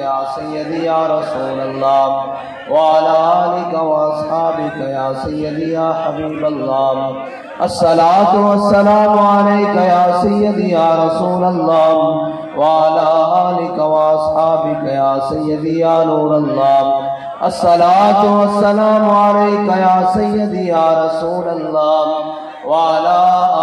या सैदी या रसूल अल्लाह वालिक वासहाबिक या सैदी या हबीब अल्लाह वाला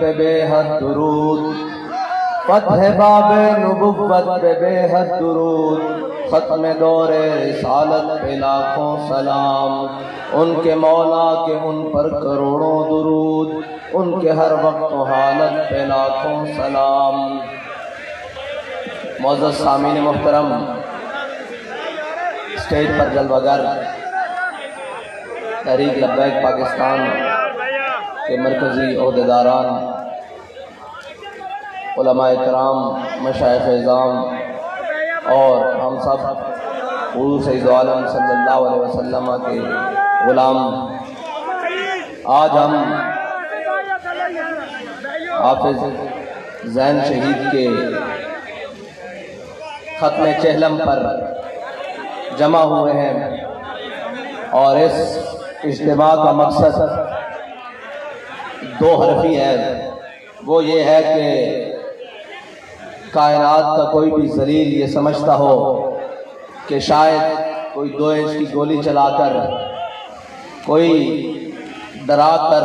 पे बेहद दुरूद फतह बाब नबुवत पे बेहद दुरूद ख़त्म दौरे रिसालत पे लाखों सलाम उनके मौला के उन पर करोड़ों दुरूद उनके हर वक्त हालत पे लाखों सलाम मोज़ सामीन मोहतरम स्टेज पर जलवागर। तहरीक लब्बैक पाकिस्तान के मरकज़ी अहदेदारान कराम मशाइ ज़ाम और हम सब उर्दू सईदम सल्ला के ग़ुलाम। आज हम हाफिज जैन शहीद के ख़त्म चहलम पर जमा हुए हैं। और इस इज्तम का मकसद दो हरफी है। वो ये है कि कायनात का कोई भी जलील ये समझता हो कि शायद कोई दो इंच की गोली चलाकर, कोई डरा कर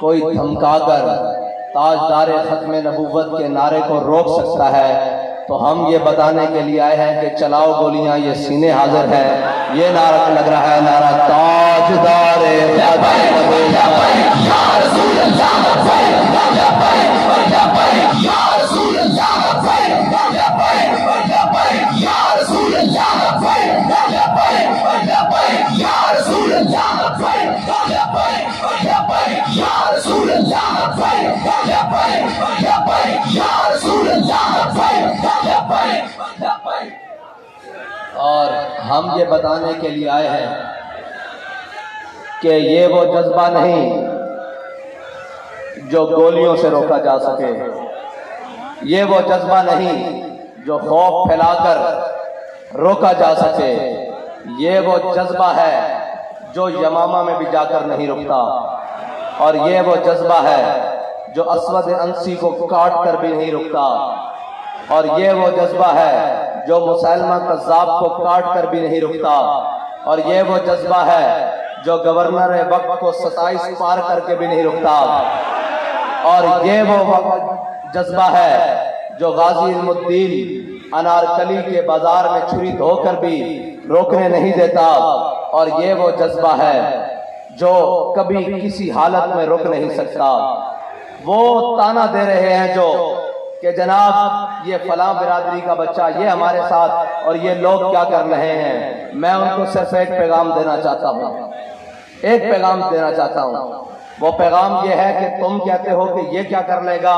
कोई धमका कर ताजदार ख़त्म नबूवत के नारे को रोक सकता है। तो हम ये बताने के लिए आए हैं कि चलाओ गोलियाँ, ये सीने हाजिर है। ये नारा लग रहा है नारा ताजदार हम ये बताने के लिए आए हैं कि ये वो जज्बा नहीं जो गोलियों से रोका जा सके। ये वो जज्बा नहीं जो खौफ फैलाकर रोका जा सके। ये वो जज्बा है जो यमामा में भी जाकर नहीं रुकता। और ये वो जज्बा है जो असवद अंसी को काट कर भी नहीं रुकता। और ये वो जज्बा है जो मुसलमा कजाब को काट कर भी नहीं रुकता। और ये वो जज्बा है जो गवर्नर वक्त को सताइस पार करके भी नहीं रुकता। और ये वो जज्बा है जो गाजी अनारकली के बाज़ार में छुरी धोकर भी रोकने नहीं देता। और ये वो जज्बा है जो कभी किसी हालत में रुक नहीं सकता। वो ताना दे रहे हैं जो कि जनाब, ये फला बिरादरी का बच्चा, ये हमारे साथ, और ये लोग क्या कर रहे हैं? मैं उनको सिर्फ़ एक पैगाम देना चाहता हूँ। एक पैगाम देना चाहता हूँ। वो पैगाम ये है कि तुम कहते हो कि ये क्या कर लेगा?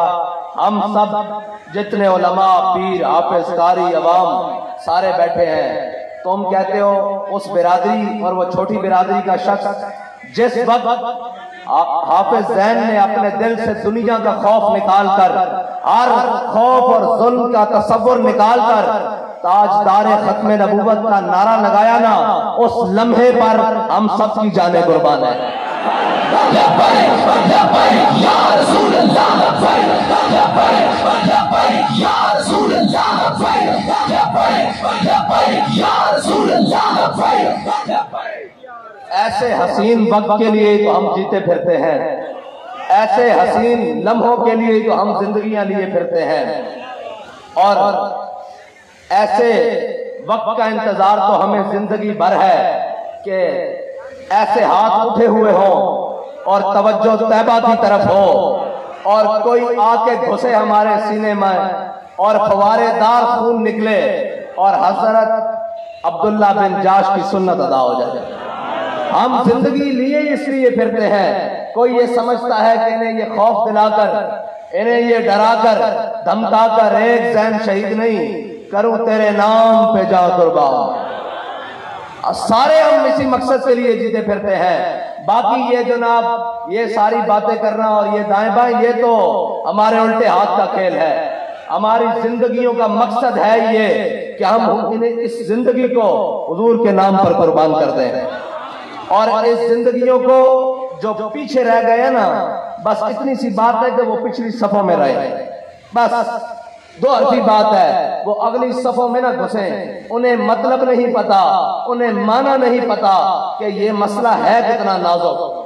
हम सब जितने उलमा, पीर हाफिज कारी अवाम, सारे बैठे हैं। तुम कहते हो, उस बिरादरी, और वो छोटी बिरादरी का शख्स, जिस वक्त हाफिज जैन ने अपने दिल से दुनिया का खौफ निकाल कर, हर खौफ और जुल्म का तस्वुर निकाल कर, ताजदार खत्म नबूवत का नारा लगाया ना, उस लम्हे पर हम सब की जाने कुर्बान है। ऐसे हसीन वक्त के लिए तो हम जीते फिरते हैं। ऐसे हसीन लम्हों के लिए तो हम जिंदगियाँ लिए फिरते हैं। और ऐसे वक्त का इंतज़ार तो हमें ज़िंदगी भर है कि ऐसे हाथ उठे हुए हों और तवज्जो तैबा की तरफ़ हो और कोई आके घुसे हमारे सीने में और फवारेदार खून निकले और हज़रत अब्दुल्ला बिन जाश की सुन्नत अदा हो जाए। हम ज़िंदगी लिए इसलिए फिरते हैं। कोई ये समझता है कि इन्हें ये खौफ दिलाकर, इन्हें ये डराकर, धमकाकर एक जैन शहीद नहीं, करूँ तेरे नाम पे जा कुर्बान। सारे हम इसी मकसद के लिए जीते फिरते हैं। बाकी ये जनाब, ये सारी बातें करना और ये दाएँ बाएँ, ये तो हमारे उल्टे हाथ का खेल है। हमारी जिंदगियों का मकसद है ये कि हम इस ज़िंदगी को हजूर के नाम पर कुर्बान कर दें। और इस जिंदगियों को जो पीछे रह गए ना, बस इतनी सी बात है कि वो पिछली सफों में रहे। बस दो अर्थी बात है, वो अगली सफों में ना घुसे। उन्हें मतलब नहीं पता, उन्हें माना नहीं पता कि ये मसला है कितना नाजुक।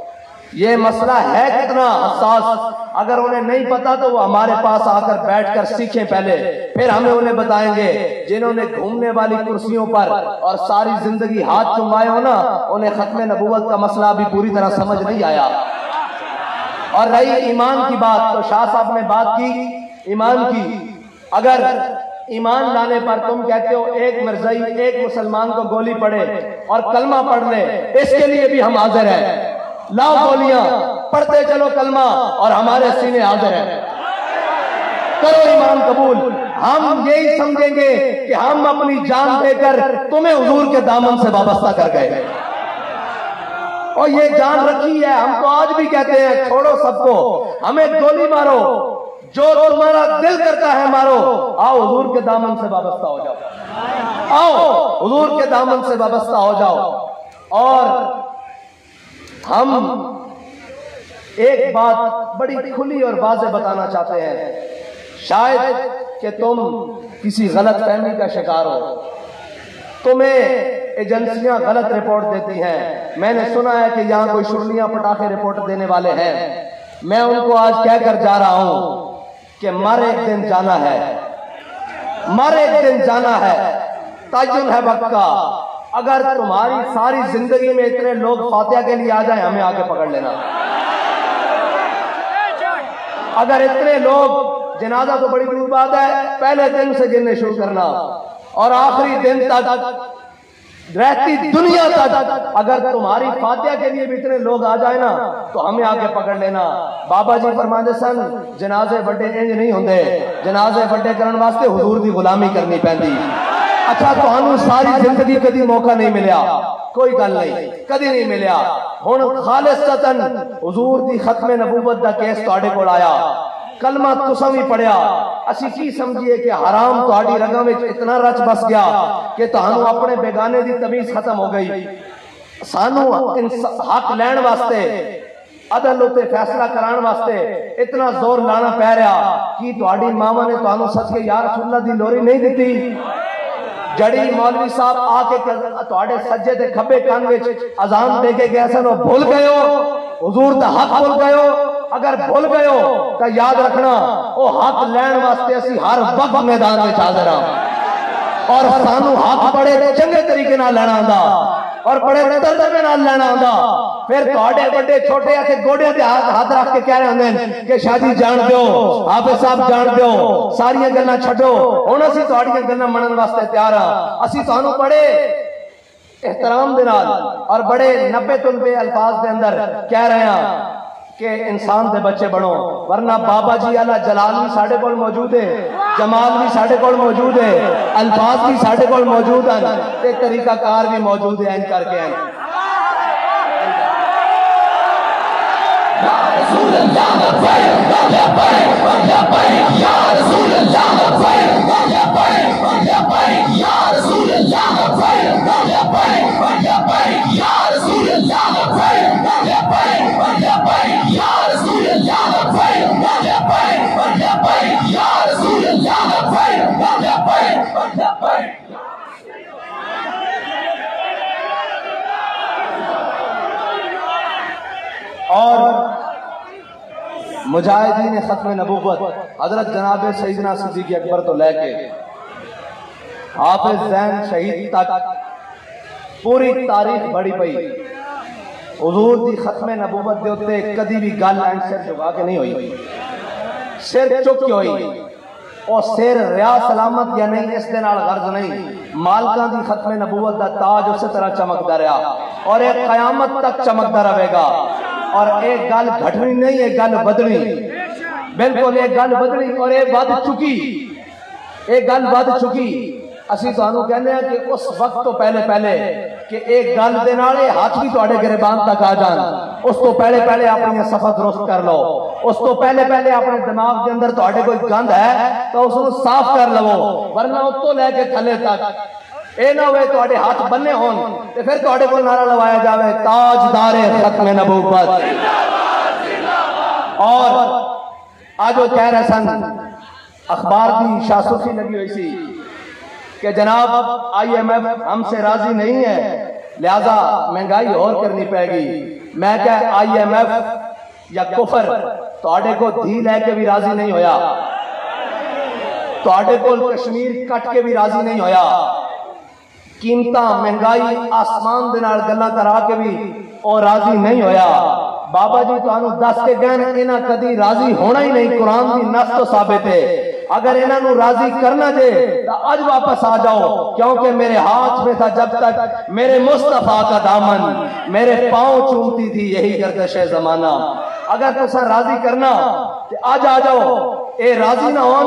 ये मसला है कितना हसास। अगर उन्हें नहीं पता तो वो हमारे पास आकर बैठकर सीखें पहले। फिर हमें उन्हें बताएँगे। जिन्होंने घूमने वाली कुर्सियों पर और सारी ज़िंदगी हाथ चुमाए हो ना, उन्हें खत्म नबूवत का मसला अभी पूरी तरह समझ नहीं आया। और रही ईमान की बात तो शाह साहब ने बात की, ईमान की। अगर ईमान लाने पर तुम कहते हो, एक मरजई, एक मुसलमान को गोली पड़े और कलमा पढ़ ले, इसके लिए भी हम हाजिर हैं। लाओ गोलियाँ पढ़ते चलो कलमा, और हमारे सीने हाजिर है। करो ईमान कबूल। हम यही समझेंगे कि हम अपनी जान देकर तुम्हें हजूर के दामन से वाबस्ता कर गए। और ये जान रखी है हम तो आज भी कहते हैं, छोड़ो सबको, हमें गोली मारो, जो तुम्हारा दिल करता है मारो। आओ हजूर के दामन से वाबस्ता हो जाओ। आओ, हजूर के दामन से वाबस्ता हो जाओ। और हम एक बात बड़ी खुली और वाज बताना चाहते हैं। शायद कि तुम किसी गलत फहमी का शिकार हो। तुम्हें एजेंसियाँ गलत रिपोर्ट देती हैं। मैंने सुना है कि यहाँ कोई शुरलियाँ पटाखे रिपोर्ट देने वाले हैं। मैं उनको आज कहकर जा रहा हूँ कि मर एक दिन जाना है। मर एक दिन जाना है। ताजुल है वक्त का अगर तुम्हारी सारी ज़िंदगी में इतने लोग फातिया के लिए आ जाए, हमें आगे पकड़ लेना। अगर इतने लोग, जनाजा तो बड़ी दूर बात है, पहले दिन से गिनने शुरू करना। और आखिरी दिन तक रहती दुनिया तक अगर तुम्हारी फातिया के लिए भी इतने लोग आ जाए ना तो हमें आगे पकड़ लेना। बाबा जी फरमाते सन, जनाजे बड़े इंज नहीं होंगे जनाजे बड़े करने वास्ते हुजूर की गुलामी करनी पैंती अच्छा ਤੁਹਾਨੂੰ ਸਾਰੀ ਜ਼ਿੰਦਗੀ ਕਦੀ ਮੌਕਾ ਨਹੀਂ ਮਿਲਿਆ ਕੋਈ ਗੱਲ ਨਹੀਂ ਕਦੀ ਨਹੀਂ ਮਿਲਿਆ ਹੁਣ ਖਾਲਿਸਤਨ ਹਜ਼ੂਰ ਦੀ ਖਤਮੇ ਨਬੂਵਤ ਦਾ ਕੇਸ ਤੁਹਾਡੇ ਕੋਲ ਆਇਆ ਕਲਮਾ ਤੁਸੀਂ ਵੀ ਪੜਿਆ ਅਸੀਂ ਕੀ ਸਮਝੀਏ ਕਿ ਹਰਾਮ ਤੁਹਾਡੀ ਰਗਾਂ ਵਿੱਚ ਇਤਨਾ ਰਚ ਬਸ ਗਿਆ ਕਿ ਤੁਹਾਨੂੰ ਆਪਣੇ ਬੇਗਾਨੇ ਦੀ ਤਮੀਜ਼ ਖਤਮ ਹੋ ਗਈ ਸਾਨੂੰ ਹੱਕ ਲੈਣ ਵਾਸਤੇ ਅਦਲ ਉਤੇ ਫੈਸਲਾ ਕਰਾਉਣ ਵਾਸਤੇ ਇਤਨਾ ਜ਼ੋਰ ਲਾਣਾ ਪੈ ਰਿਹਾ ਕਿ ਤੁਹਾਡੀ ਮਾਵਾਂ ਨੇ ਤੁਹਾਨੂੰ ਸੱਚ ਕੇ ਯਾ ਰਸੂਲullah ਦੀ ਲੋਰੀ ਨਹੀਂ ਦਿੱਤੀ जड़ी मौलवी साहब आके थोड़े सज्जे के खब्बे कान विच अजान दे के गए सन भूल गए हो। हुजूर का हक भूल गए हो। अगर भूल गए हो तो याद रखना, वो हक लैन वास्ते असि हर वक्त मैदान में हाजिर हाँ और सानू हक बड़े चंगे तरीके नाल लेना आंदा। ਨਾਲ ਲੈਣਾ ਆਉਂਦਾ ਔਰ ਬੜੇ ਤਰਤਬੇ ਨਾਲ ਲੈਣਾ ਆਉਂਦਾ ਫਿਰ ਤੁਹਾਡੇ ਵੱਡੇ ਛੋਟੇ ਆ ਕੇ ਗੋਡਿਆਂ ਤੇ ਹੱਥ ਹੱਥ ਰੱਖ ਕੇ ਕਹਿ ਰਹੇ ਹੁੰਦੇ ਨੇ ਕਿ ਸ਼ਾਦੀ ਜਾਣ ਦਿਓ ਆਪੇ ਸਾਹਿਬ ਜਾਣ ਦਿਓ ਸਾਰੀਆਂ ਗੱਲਾਂ ਛੱਡੋ ਹੁਣ ਅਸੀਂ ਤੁਹਾਡੀਆਂ ਗੱਲਾਂ ਮੰਨਣ ਵਾਸਤੇ ਤਿਆਰ ਆ ਅਸੀਂ ਤੁਹਾਨੂੰ ਬੜੇ एहतराम के नाल और बड़े नब्बे तुलबे अल्फाज के अंदर कह रहे हैं के इंसान के बच्चे बनो, वरना बाबा जी आला जलाल भी साढ़े को मौजूद है, जमाल भी साढ़े को मौजूद है, अल्फाज भी साढ़े को मौजूद हैं, ते तरीकाकार भी मौजूद है करके हैं या रसूल अल्लाह और मुजाहिदीन ख़त्म नबूवत, हज़रत जनाब सईदना सिद्दीक अकबर तो लेके हाफिज जैन शहीद तक पूरी तारीख बड़ी पई। हजूर की खत्म नबूवत के उत्ते कदी भी गल एंड सिर झुका के नहीं हुई। सिर चुक के हुई। और सिर रिया सलामत या नहीं, इस गर्ज नहीं। मालका की खत्म नबूवत का ताज उस तरह चमकता रहा। और एक कयामत तक चमकता रहेगा और एक गल घटनी नहीं है गल बदली बिल्कुल एक गल बदली और एक बद चुकी एक गल बद चुकी ਅਸੀਂ ਤੁਹਾਨੂੰ ਕਹਿੰਦੇ ਆ ਕਿ ਉਸ ਵਕਤ ਤੋਂ ਪਹਿਲੇ ਪਹਿਲੇ ਕਿ ਇਹ ਗੱਲ ਦੇ ਨਾਲ ਇਹ ਹੱਥ ਵੀ ਤੁਹਾਡੇ ਗਰੇਬਾਨ ਤੱਕ ਆ ਜਾਣ ਉਸ ਤੋਂ ਪਹਿਲੇ ਪਹਿਲੇ ਆਪਣੀਆਂ ਸਫਾ ਦਰੁਸਤ ਕਰ ਲਓ ਉਸ ਤੋਂ ਪਹਿਲੇ ਪਹਿਲੇ ਆਪਣੇ ਦਿਮਾਗ ਦੇ ਅੰਦਰ ਤੁਹਾਡੇ ਕੋਈ ਗੰਦ ਹੈ ਤਾਂ ਉਸ ਨੂੰ ਸਾਫ਼ ਕਰ ਲਵੋ ਵਰਨਾ ਉਸ ਤੋਂ ਲੈ ਕੇ ਥੱਲੇ ਤੱਕ ਇਹ ਨਾ ਹੋਵੇ ਤੁਹਾਡੇ ਹੱਥ ਬੰਨੇ ਹੋਣ ਤੇ ਫਿਰ ਤੁਹਾਡੇ ਕੋਲ ਨਾਰਾ ਲਵਾਇਆ ਜਾਵੇ ਤਾਜਦਾਰੇ ਖਤਮ ਨਬੂਵਤ ਔਰ आज वो कह रहे सन अखबार की शासुफी लगी हुई सी कि जनाब आईएमएफ हमसे राजी नहीं है लिहाजा महंगाई और करनी पड़ेगी मैं क्या आईएमएफ या कुफर थोड़े को धी लैके भी राजी नहीं होया थोड़े को कश्मीर कट के भी राजी नहीं होया कीमत, महँगाई, आसमान के गल करा के भी और राज़ी नहीं होया। बाबा जी तो दस के गए इन्हें कभी राज़ी होना ही नहीं, कुरान की नस तो साबित है। अगर इन्हों राज़ी करना जे तो अज वापस आ जाओ, क्योंकि मेरे हाथ में था जब तक मेरे मुस्तफ़ा का दामन, मेरे पाँव चूमती थी यही गर्दश है जमाना। अगर तुसा राज़ी करना तो अज आ जाओ। ए राज़ी ना हो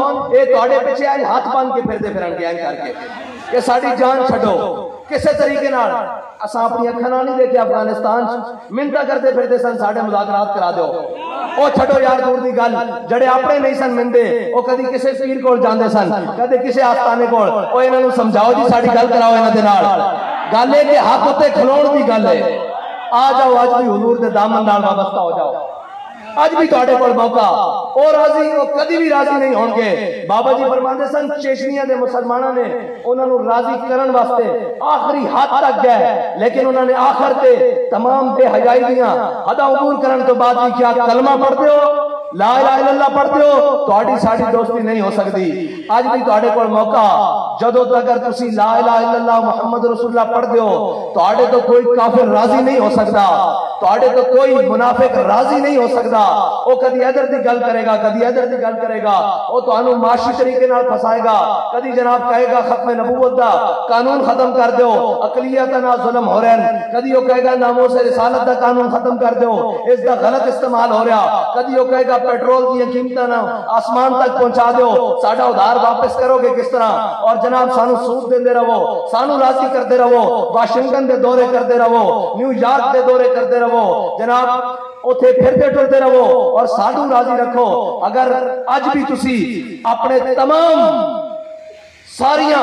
थोड़े पिछे अज हाथ बन के फिरते फिर करके। कि साड़ी जान छो किस तरीके अपनी अखा नहीं देखे अफ़गानिस्तान मिन्नत करते फिरते सन सा मुलाकात करा दो छो यार, दूर की गल। जे अपने नहीं सन मिलते कभी किसी पीर को सन किसी आस्थाने को समझाओ जी सा गल कराओ इन्हों गल हक उत्ते खिलोण की गल है आ जाओ अच्छी हजूर के दामन वाबस्ता हो जाओ। ਤੁਹਾਡੇ ਕੋਲ ਮੌਕਾ ਉਹ ਰਾਜ਼ੀ ਉਹ ਕਦੀ ਵੀ ਰਾਜ਼ੀ ਨਹੀਂ ਹੋਣਗੇ ਬਾਬਾ ਜੀ ਫਰਮਾਉਂਦੇ ਸਨ ਚੇਸ਼ਨੀਆਂ ਦੇ ਮੁਸਲਮਾਨਾਂ ਨੇ ਉਹਨਾਂ ਨੂੰ ਰਾਜ਼ੀ ਕਰਨ ਵਾਸਤੇ ਆਖਰੀ ਹੱਦ ਤੱਕ ਗਏ ਲੇਕਿਨ ਉਹਨਾਂ ਨੇ ਆਖਰ ਤੇ तमाम बेहयाई ਦੀਆਂ ਹਦਾਂ ਉਬੂਰ ਕਰਨ ਤੋਂ ਬਾਅਦ ਵੀ ਕਿਹਾ ਕਲਮਾ ਪੜਦੇ ਹੋ ला इला पढ़ते हो थोड़ी साड़ी दोस्ती नहीं हो सकती अज भी थोड़े को मौका। जो तक ला इला मुहम्मद रसूल्ला पढ़ते हो थोड़े तो कोई काफिर राज़ी नहीं हो सकता थोड़े तो कोई मुनाफिक राज़ी नहीं हो सकता वो कभी इधर की गल करेगा कभी इधर की गल करेगा। वो तो माशी तरीके फसाएगा। कभी जनाब कहेगा, खत्म नबूवत का कानून खत्म कर दो अकलीत ना जुलम हो रहे हैं। कभी वो कहेगा नामों से रिसालत का कानून खत्म कर दो इसका गलत इस्तेमाल हो रहा। कभी वो कहेगा पेट्रोल की कीमत आसमान तक पहुँचा दो। साडा उधार वापस करोगे किस तरह? और जनाब, सानू सूद देते रहो, सानू राज़ी करते रहो, वाशिंगटन के दौरे करते रहो न्यूयॉर्क के दौरे करते रहो। जनाब उथे फिरते टुरते रहो और साधु राज़ी रखो। अगर अज भी तुसी अपने तमाम सारिया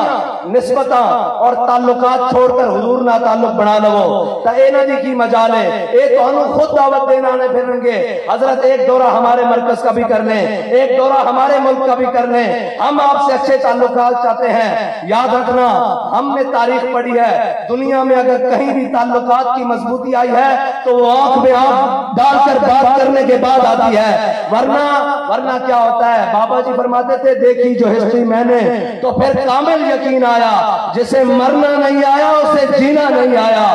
निस्बत और ताल्लुकात छोड़कर हजूर ना ताल्लुक बना लवो तो इन्हों की ये तो खुद दावत देना फिरेंगे हज़रत एक दौरा हमारे मरकज का भी कर लें एक दौरा हमारे मुल्क का भी कर लें हम आपसे अच्छे ताल्लुकात चाहते हैं याद रखना हमने तारीख पढ़ी है दुनिया में अगर कहीं भी ताल्लुक की मजबूती आई है तो वो आँख में आँख डालकर बात करने के बाद आती है वरना वरना क्या होता है बाबा जी फरमाते थे देखी जो हिस्ट्री मैंने तो फिर कामिल यकीन आया। जिसे मरना नहीं आया, उसे जीना नहीं आया।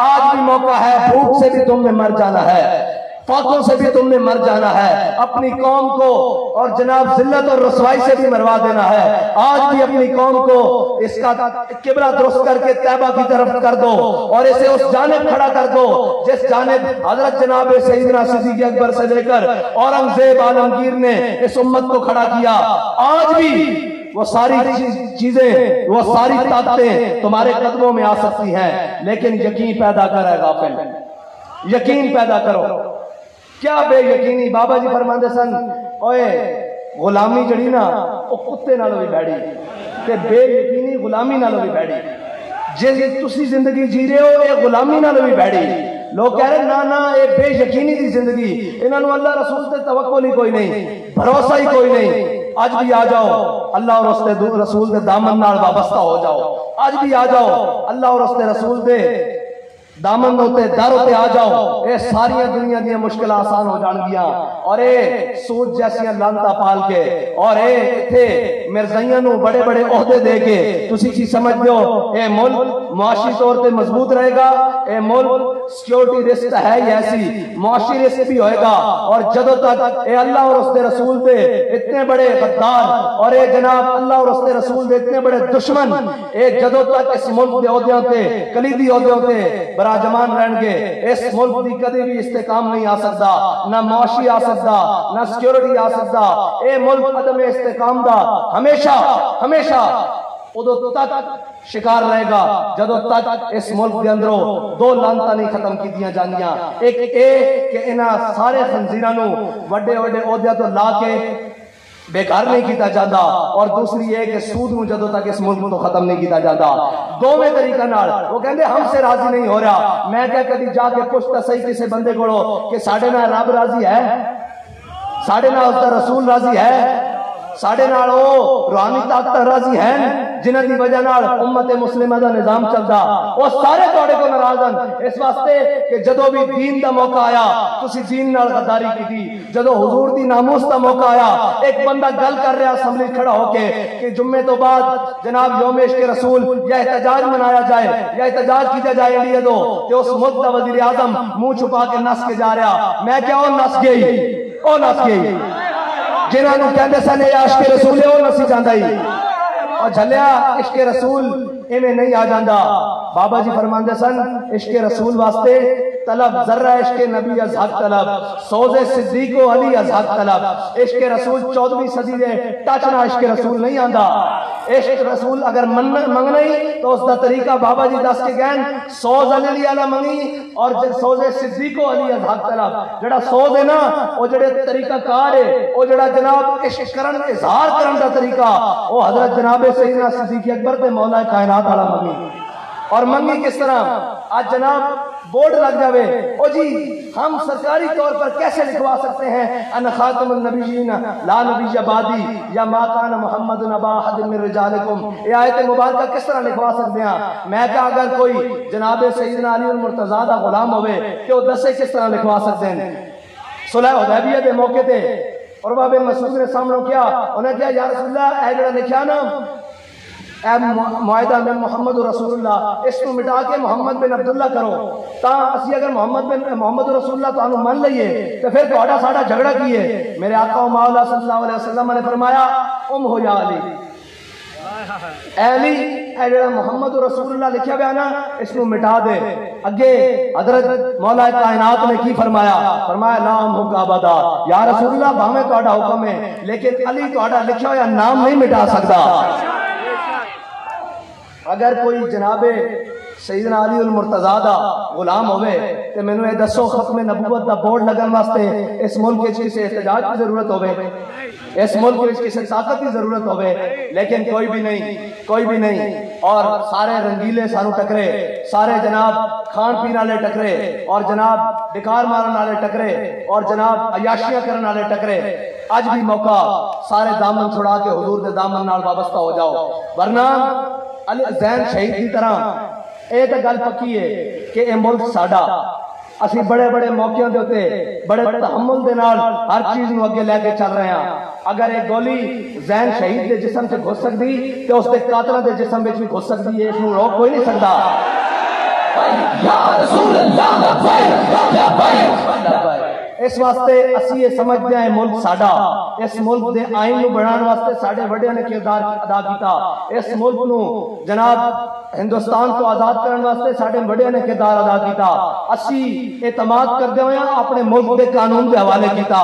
आज भी मौका है, भूख से भी तुमने मर जाना है। फाकों से भी तुमने मर जाना है। अपनी कौम को और जनाब जिल्लत और रसवाई से भी मरवा देना है। आज भी अपनी कौम को इसका किबला दुरुस्त करके तैबा की तरफ़ कर दो और इसे उस जानेब खड़ा कर दो, जिस जानेब हज़रत जनाब सईदना सिद्दीक अकबर से लेकर औरंगज़ेब आलमगीर ने इस उम्मत को खड़ा किया। आज भी वो सारी चीज़ें, वो सारी ताकतें तुम्हारे कदमों में आ सकती हैं, लेकिन यकीन पैदा करे गाफिल। यकीन पैदा करो। क्या बे यकीनी बाबा जी फरमाते सन, ओए, गुलामी जड़ी ना, वो कुत्ते नालों भी बैठी, ते बे यकीनी गुलामी नालों भी बैठी। जे तुसी ज़िंदगी जी रहे हो, ये गुलामी नालों भी बैठी। लोग कह रहे ना ना, ये बे यकीनी दी ज़िंदगी। इन्होंने अल्लाह रसूल से तवक्को नहीं कोई नहीं, भरोसा ही कोई नहीं। आज भी आ जाओ। अल्लाह और उसके रसूल के दामन वाबस्ता हो जाओ। आज भी आ जाओ। अल्लाह और उसके रसूल दे। ਦਾਮਨ ਉਤੇ ਦਰ ਉਤੇ ਆ ਜਾਓ ਇਹ ਸਾਰੀਆਂ ਦੁਨੀਆ ਦੀਆਂ ਮੁਸ਼ਕਲਾਂ ਆਸਾਨ ਹੋ ਜਾਣਗੀਆਂ ਔਰ ਇਹ ਸੂਦ ਜੈਸੀਆਂ ਲਾਂਤਾ ਪਾਲ ਕੇ ਔਰ ਇਹ ਇੱਥੇ ਮਿਰਜ਼ਾਈਆਂ ਨੂੰ ਬੜੇ ਬੜੇ ਅਹੁਦੇ ਦੇ ਕੇ ਤੁਸੀਂ ਕੀ ਸਮਝਦੇ ਹੋ ਇਹ ਮੁਲਕ ਮੁਆਸ਼ੀ ਤੌਰ ਤੇ ਮਜ਼ਬੂਤ ਰਹੇਗਾ ਇਹ ਮੁਲਕ ਸਿਕਿਉਰਿਟੀ ਰਿਸਕ ਹੈ ਹੀ ਐਸੀ ਮੁਆਸ਼ੀ ਰਿਸਕ भी होएगा और जदों तक ये अल्लाह और उसके रसूल दे इतने बड़े गद्दार और ये जनाब अल्लाह और उसके रसूल दे इतने बड़े दुश्मन ये जदों तक इस मुल्क के अहदियों ते कलीदी अहदियों ते विराजमान रहने इस मुल्क की कभी भी इस्तेकाम नहीं आ सकता ना मुआशी आ सकता ना सिक्योरिटी आ सकता यह मुल्क कदम इस्तेकाम का हमेशा हमेशा उदो तक शिकार रहेगा। जो तक इस मुल्क के अंदरों दो लानत नहीं खत्म की जानिया। एक ए कि इन्होंने सारे खंजीर वे वे अहद तो ला के बेकार नहीं किया जाता। और दूसरी है कि सूद में जो तक इस मुल्क को खत्म नहीं किया जाता। दोवे तरीका नाल, वो कहते हमसे राज़ी नहीं हो रहा। मैं क्या कभी जाके पूछता सही किसी बंदे को साढ़े ना रब राज़ी है? साढ़े ना उसका रसूल राज़ी है? साढ़े ना रूहानी ताकत राज़ी है? जिन्हें वजह उम्मत मुस्लिम का निज़ाम चलता वह सारे थोड़े को नाराज़ हैं इस वास्ते कि जो भी दीन का मौका आया दीन गदारी की जो हजूर की नामोस का मौका आया, एक बंदा गल कर रहा असम्बली खड़ा होके कि जुम्मे तो बाद जनाब योमेश के रसूल, या एहतजाज मनाया जाए, या एहतजाज किया जाए इंडिया दो कि उस मुल्क का वज़ीर आज़म मुँह छुपा के नस के जा रहा। मैं क्या और नस गई? और नस गई। जिन्होंने कहते सन आश के रसूल और नसी जाता ही। और झलिया, इश्क रसूल, इवें नहीं आ जाता बाबा जी फरमाते सन, इश्क रसूल वास्ते तलब, जर्रा इश्क नबी अज तलब, सोजे सिद्दीको अली अज तलब। इश्क रसूल 14वीं सदी दे, टच ना इश्क रसूल नहीं आंदा। इश्क रसूल अगर मंगना ही तो उसका तरीका बाबा जी दस के गए सोज अली वाला मंगी, और सोजे सिद्दीको अली अज तलब। जेड़ा सोज है ना, वो जेड़े तरीका कार है, वो जेड़ा जनाब इश्क करन, इजहार करन दा तरीका। वो हज़रत जनाब सैयदना सिद्दीक अकबर ते मौला कायनात वाला मंगी। और मंगी किस तरह? आज जनाब बोर्ड लग जावे। ओ जी, हम सरकारी तौर पर कैसे लिखवा सकते हैं? अन खातम नबीन ला नबी आबादी या मा कान मोहम्मद नबा हद मिन रिजालकुम। ये आयत मुबारक किस तरह लिखवा सकते हैं मैं क्या अगर कोई जनाब सैयदना अली मुर्तजा दा गुलाम होवे कि वो दसे किस तरह लिखवा सकते हैं? सुलह हुदैबिया के मौके ते और बाबे मसूद ने सामने किया, उन्हें क्या या रसूलुल्लाह ए जड़ा लिखा ना। माहा मोहम्मद रसूल्ला इसको मिटा के मोहम्मद बिन अब्दुल्ला करो। ता असि अगर मोहम्मद बिन, मोहम्मद रसूल्ला तो मन लीए तो फिर थोड़ा साढ़ा झगड़ा की है? मेरे आका मौला सल्लल्लाहु अलैहि वसल्लम ने फरमाया, उम हो जा अली। अली जरा मोहम्मद रसूल्ला लिखा गया ना इसको मिटा दे। अगे हज़रत मौला कायनात ने की फरमाया? फरमाया, नाम हुक्म अबदा या रसूल्ला भावे हुक्म है, लेकिन अली थोड़ा लिखा हुआ नाम नहीं मिटा सकता अगर कोई जनाबे सईदना अली उल मुर्तजा दा गुलाम होवे, ते मैनू ये दसो खत्म नबूवत दा बोर्ड लगन वास्ते इस मुल्क किसी एहतजाज की ज़रूरत होवे। इस मुल्क किसी ताकत की ज़रूरत होवे, लेकिन कोई भी नहीं, कोई भी नहीं। और सारे रंगीले सानू टकरे, सारे जनाब खान पीन वाले टकरे, और जनाब डिकार मारन वाले टकरे, और जनाब अयाशियाँ करने वाले टकरे। अज भी मौका सारे दामन छुड़ा के हजूर दे दामन वाबस्ता हो जाओ। वरना ਅਲੀ ਜ਼ੈਨ ਸ਼ਹੀਦ ਦੀ ਤਰ੍ਹਾਂ ਇਹ ਤਾਂ ਗੱਲ ਪੱਕੀ ਹੈ ਕਿ ਇਹ ਮੁਲਕ ਸਾਡਾ ਅਸੀਂ ਬੜੇ ਬੜੇ ਮੌਕਿਆਂ ਦੇ ਉੱਤੇ ਬੜੇ ਤਹਮਲ ਦੇ ਨਾਲ ਹਰ ਚੀਜ਼ ਨੂੰ ਅੱਗੇ ਲੈ ਕੇ ਚੱਲ ਰਹੇ ਹਾਂ ਅਗਰ ਇਹ ਗੋਲੀ ਜ਼ੈਨ ਸ਼ਹੀਦ ਦੇ ਜਿਸਮ 'ਚ ਘੁਸ ਸਕਦੀ ਤੇ ਉਸ ਦੇ ਕਾਤਲਾਂ ਦੇ ਜਿਸਮ ਵਿੱਚ ਵੀ ਘੁਸ ਸਕਦੀ ਹੈ ਇਸ ਨੂੰ ਰੋਕ ਕੋਈ ਨਹੀਂ ਸਕਦਾ या रसूल अल्लाह लब्बैक लब्बैक लब्बैक ਇਸ ਵਾਸਤੇ ਅਸੀਂ ਇਹ ਸਮਝਦੇ ਹਾਂ ਇਹ ਮੁਲਕ ਸਾਡਾ ਇਸ ਮੁਲਕ ਦੇ ਆਇਨ ਨੂੰ ਬਣਾਉਣ ਵਾਸਤੇ ਸਾਡੇ ਵੱਡਿਆਂ ਨੇ ਕਿਰਦਾਰ ਅਦਾ ਕੀਤਾ ਇਸ ਮੁਲਕ ਨੂੰ ਜਨਾਬ ਹਿੰਦੁਸਤਾਨ ਤੋਂ ਆਜ਼ਾਦ ਕਰਨ ਵਾਸਤੇ ਸਾਡੇ ਵੱਡਿਆਂ ਨੇ ਕਿਰਦਾਰ ਅਦਾ ਕੀਤਾ ਅਸੀਂ ਇਤਮਾਦ ਕਰਦੇ ਹੋਏ ਆਪਣੇ ਮੁਲਕ ਦੇ ਕਾਨੂੰਨ ਦੇ ਹਵਾਲੇ ਕੀਤਾ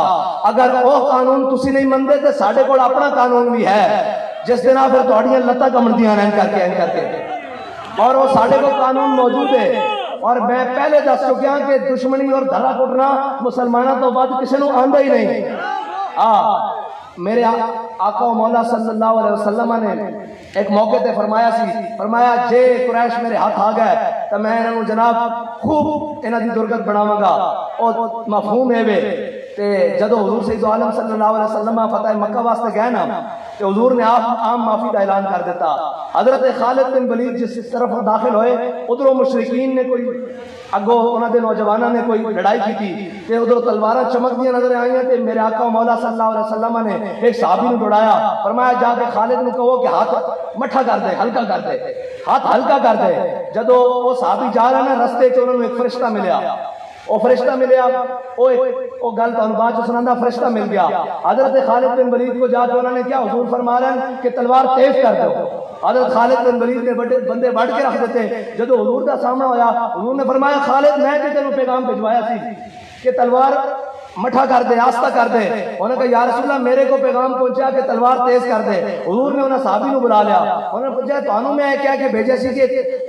ਅਗਰ ਉਹ ਕਾਨੂੰਨ ਤੁਸੀਂ ਨਹੀਂ ਮੰਨਦੇ ਤੇ ਸਾਡੇ ਕੋਲ ਆਪਣਾ ਕਾਨੂੰਨ ਵੀ ਹੈ ਜਿਸ ਦੇ ਨਾਲ ਫਿਰ ਤੁਹਾਡੀਆਂ ਲੱਤਾਂ ਕਮੜਦੀਆਂ ਨੇ ਕਰਕੇ ਐਂ ਕਰਕੇ और वो साढ़े को कानून मौजूद है और मैं पहले दस चुकिया कि दुश्मनी और धरा कुटना मुसलमानों तो बाद किसी को आंदा ही नहीं। हाँ मेरे आका मौला सल्लल्लाहु अलैहि वसल्लम ने एक मौके ते फरमाया सी, फरमाया, जे कुरैश मेरे हाथ आ गए तो मैं इन्हों जनाब खूब इन्हों की दुर्गत बनावांगा। और मफहूम है वे, ते जदों हुजूर सैयद आलम सल्लल्लाहु अलैहि वसल्लम फतेह मक्का वास्ते गए ना हजूर ने आप आम माफ़ी का ऐलान कर देता। हज़रत खालिद बिन वलीद जिस तरफ़ दाखिल होए, उधरों मुशरकिन ने कोई अगो उन्होंने नौजवानों ने कोई लड़ाई की थी। उधरों तलवारा चमक दिया नज़र आई तो मेरे आका मौला सल्लाम ने एक साहबी ने दौड़ाया। फरमाया जाके खालिद ने कहो कि हाथ मठा कर दे, हल्का कर दे। हाथ हल्का कर दे। जो वो साहबी जा रहा ना, रस्ते च उन्होंने एक फरिश्ता मिले वो फरिश्ता मिले वो एक वो गल तुम बाद सुना फरिश्ता मिल गया। हज़रत खालिद बिन वलीद को जाकर उन्होंने क्या, हजूर फरमा रहे कि तलवार तेज कर दो। हज़रत खालिद बिन वलीद ने बड़े बंदे बढ़ के रख देते। जो हजूर का सामना होया, हजूर ने फरमाया, खालिद, मैं तेन पैगाम भिजवाया कि तलवार मठा कर दे, आस्था कर दे। उन्हें कहा यार रसूला मेरे को पैगाम पहुँचा कि तलवार तेज कर दे। हजूर ने उन्हें साहबी को बुला लिया। उन्हें पूछा थानू मैं क्या कि भेजे सी कि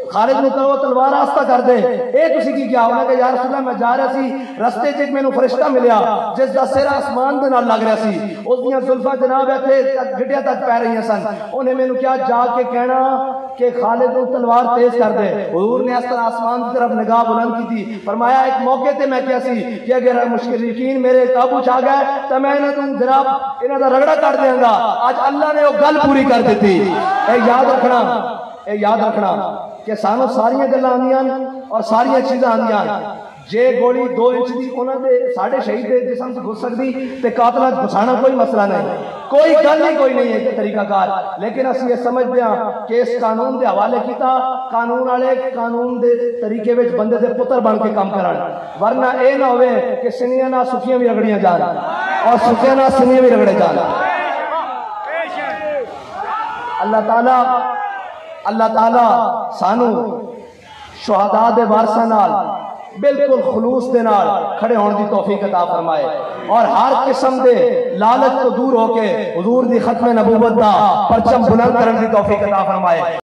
खालिद ने कहो तलवार आस्था कर दे? ए तुसी की क्या? उन्हें कहा यार रसूला मैं जा रहा सी, रास्ते च मैनू फरिश्ता मिलया, जिस दा सिर आसमान दे नाल लग रहा सी। उस दियाँ जुल्फा जनाब इथे गिटिया तक पै रही सन। उन्हें मैनू क्या जाके कहना कि खालिद को तलवार तेज कर दे। हजूर ने इस तरह आसमान की तरफ़ निगाह बुलंद की थी फरमाया, एक मौके ते मैं क्या सी कि अगर मुश्किल यकीन मेरे काबू च आ गए तो मैं जनाब, इन्हों का रगड़ा कर देंगा। आज अल्लाह ने गल पूरी कर दी याद रखना याद रखना कि सानू सारिया गल्लां आंदियाँ और सारिया जे गोली दो इंच की उन्होंने साढ़े शहीद के जिसम से घुस सकती तो कातला घुसाना कोई मसला नहीं। कोई गल ही कोई नहीं है तरीकाकार। लेकिन असं ये समझते हैं कि इस कानून के हवाले किया कानून वाले कानून के तरीके बंदे के पुत्र बन के काम कर वरना यह ना हो कि सिनिया ना सुखियाँ भी रगड़िया जान, और सुखिया ना सिनिया भी रगड़े जान। अल्लाह ताला अल्लाह ताला सानू शहादा वारसा बिल्कुल खलूस के खड़े होने की तोहफी अता फरमाए। और हर किस्म के लालच तो दूर होके हजूर की खत्म नबूबत का परचम बुलंद करने की तोहफी अता फरमाए।